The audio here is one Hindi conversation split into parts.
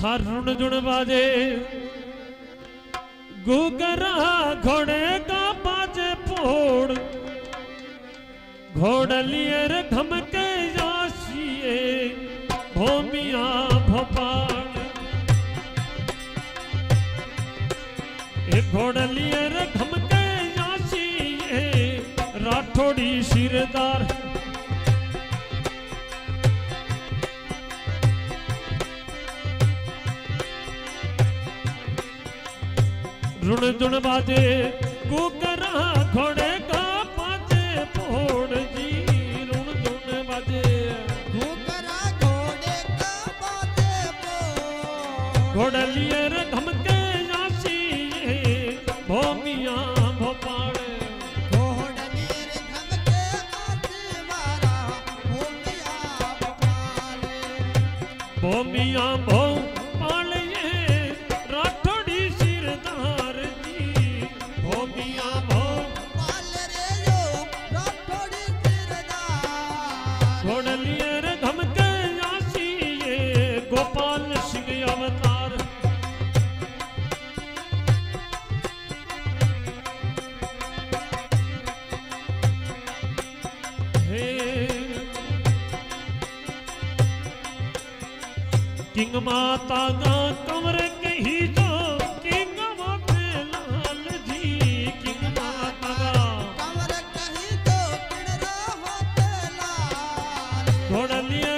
हर रुण जुण बाजे। गुगरा घोड़े का बाजे पोड़। घोड़लियर घमके याशिए भूमिया भोपाल। ए घोड़लियर घमके याशिए राठौड़ी सिरदार रुण जुण बाजे कुकर घोड़े का बाजे पोड़ जी रुण जुण बाजे। घोड़े का बाजे किंग माता गा कमर कही जो किंग माते लाल जी किंग माता गा कमर कहीं तो किंग माते लाल। थोड़ा धमके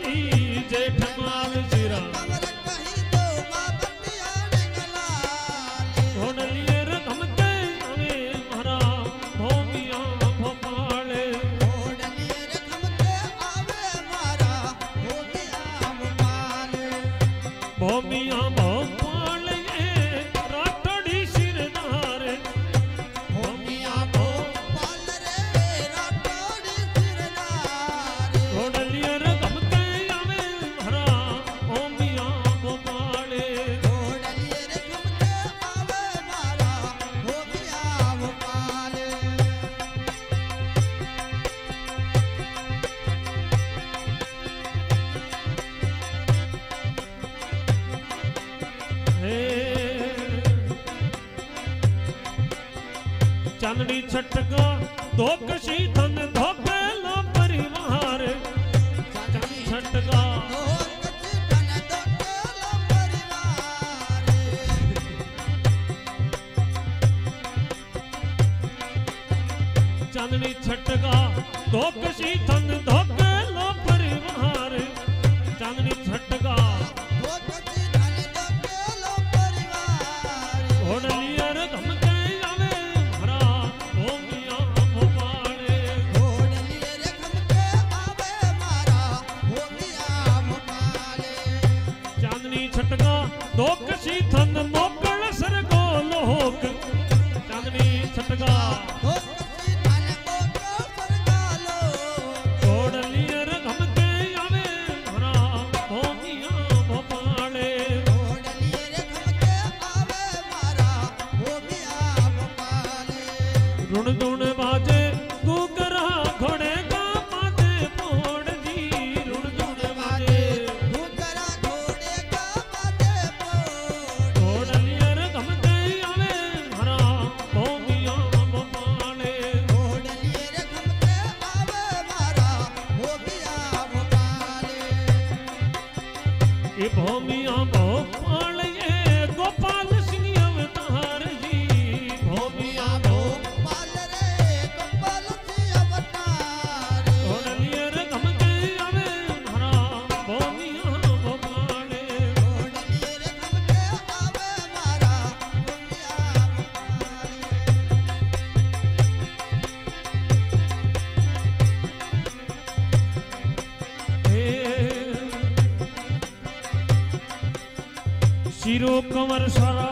जी जेठ माल सिरा चांदनी छटका धोकशी धन तो पहला परिवार। चांदनी छटका। चांदनी छटका धोकशी धन धोके रुण दुण सिरो कंवर सरा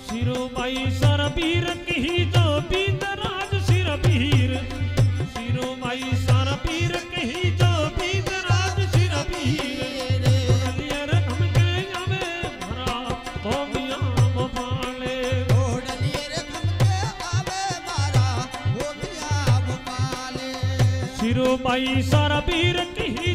सिरो भाई सर पीर कही तो बींदराज सिर पीर। सिरो भाई सर पीर कही तो बींदराज सिर पीर। सिरो भाई सारा पीर कही